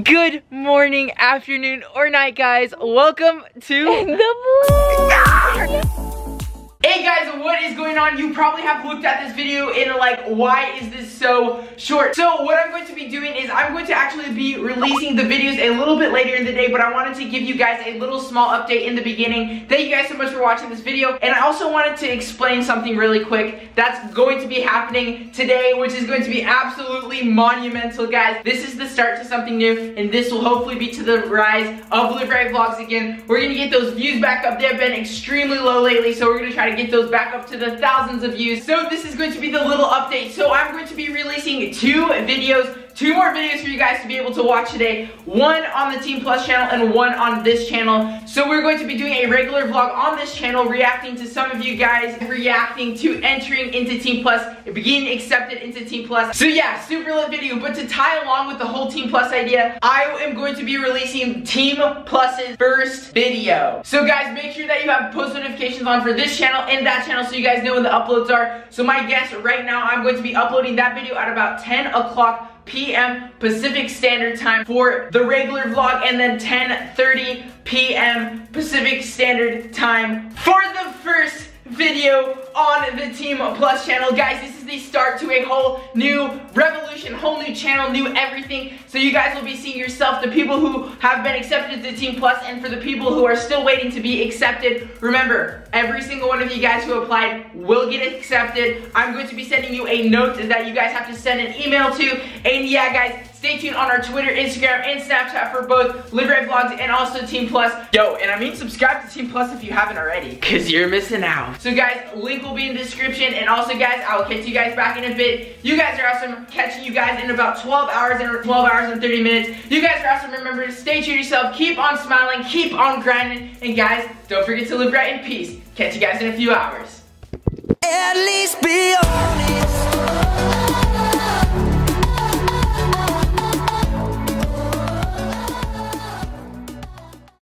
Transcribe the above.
Good morning, afternoon, or night, guys. Welcome to the vlog. Hey guys, what is going on? You probably have looked at this video and like, why is this so short? So what I'm going to be doing is I'm going to actually be releasing the videos a little bit later in the day, but I wanted to give you guys a little small update in the beginning. Thank you guys so much for watching this video. And I also wanted to explain something really quick that's going to be happening today, which is going to be absolutely monumental, guys. This is the start to something new, and this will hopefully be to the rise of Right Vlogs again. We're gonna get those views back up. They have been extremely low lately, so we're gonna try to get those back up to the thousands of views. So this is going to be the little update. So I'm going to be releasing two videos two more videos for you guys to be able to watch today. One on the Team Plus channel and one on this channel. So we're going to be doing a regular vlog on this channel reacting to some of you guys reacting to entering into Team Plus, being accepted into Team Plus. So yeah, super lit video. But to tie along with the whole Team Plus idea, I am going to be releasing Team Plus's first video. So guys, make sure that you have post notifications on for this channel and that channel so you guys know when the uploads are. So my guess right now, I'm going to be uploading that video at about 10 o'clock p.m. Pacific Standard Time for the regular vlog and then 10.30 p.m. Pacific Standard Time for the first video on the Team Plus channel. Guys, this is the start to a whole new revolution, whole new channel, new everything. So you guys will be seeing yourself, the people who have been accepted to Team Plus, and for the people who are still waiting to be accepted, remember, every single one of you guys who applied will get accepted. I'm going to be sending you a note that you guys have to send an email to. And yeah, guys, Stay tuned on our Twitter, Instagram, and Snapchat for both Live Vlogs and also Team Plus. Yo, and I mean subscribe to Team Plus if you haven't already, because you're missing out. So guys, link will be in the description, and also guys, I will catch you guys back in a bit. You guys are awesome. Catching you guys in about 12 hours and 12 hours and 30 minutes. You guys are awesome. Remember to stay true to yourself, keep on smiling, keep on grinding, and guys, don't forget to LivRyte in peace. Catch you guys in a few hours. At least be